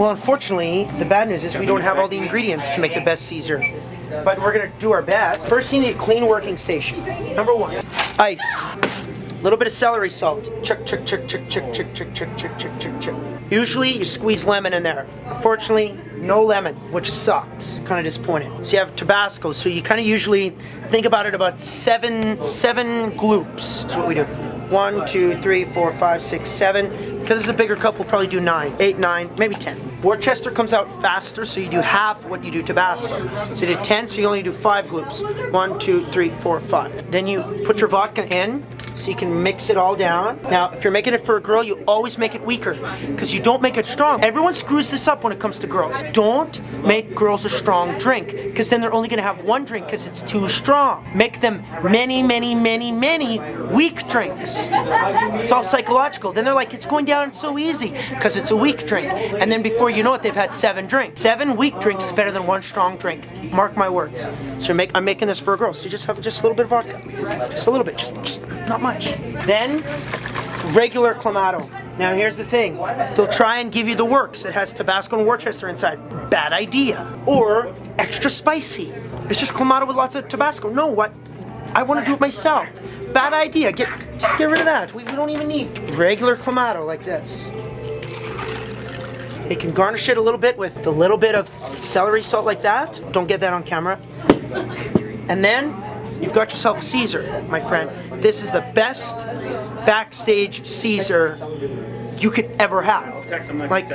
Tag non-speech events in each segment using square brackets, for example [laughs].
Well, unfortunately, the bad news is we don't have all the ingredients to make the best Caesar. But we're gonna do our best. First, you need a clean working station. Number one, ice. A little bit of celery salt. Usually, you squeeze lemon in there. Unfortunately, no lemon, which sucks. Kind of disappointed. So you have Tabasco. So you kind of usually think about it about seven, seven gloops is what we do. One, two, three, four, five, six, seven. Because it's a bigger cup, we'll probably do nine, eight, nine, maybe ten. Worcester comes out faster, so you do half what you do Tabasco. So you did 10, so you only do five gloops. One, two, three, four, five. Then you put your vodka in, so you can mix it all down. Now, if you're making it for a girl, you always make it weaker because you don't make it strong. Everyone screws this up when it comes to girls. Don't make girls a strong drink because then they're only going to have one drink because it's too strong. Make them many, many, many, many weak drinks. It's all psychological. Then they're like, it's going down so easy because it's a weak drink. And then before you know it, they've had seven drinks. Seven weak drinks is better than one strong drink. Mark my words. So make, I'm making this for a girl. So you just have just a little bit of vodka. Just a little bit. Just, just not much. Then, regular Clamato. Now here's the thing, they'll try and give you the works. It has Tabasco and Worcester inside. Bad idea. Or extra spicy. It's just Clamato with lots of Tabasco. No, what? I want to do it myself. Bad idea. Get just get rid of that. We, we don't even need regular Clamato like this. You can garnish it a little bit with a little bit of celery salt like that. Don't get that on camera. And then you've got yourself a Caesar, my friend. This is the best backstage Caesar you could ever have. Like,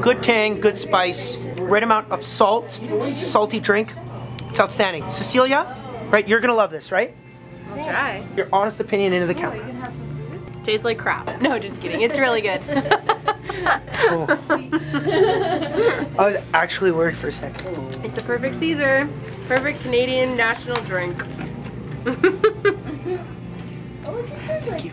good tang, good spice, right amount of salt, salty drink. It's outstanding. Cecilia, right, you're gonna love this, right? I'll try. Your honest opinion into the camera. Tastes like crap. No, just kidding. It's really good. [laughs] Cool. I was actually worried for a second. it's a perfect Caesar. Perfect Canadian national drink. [laughs] Oh, Thank you.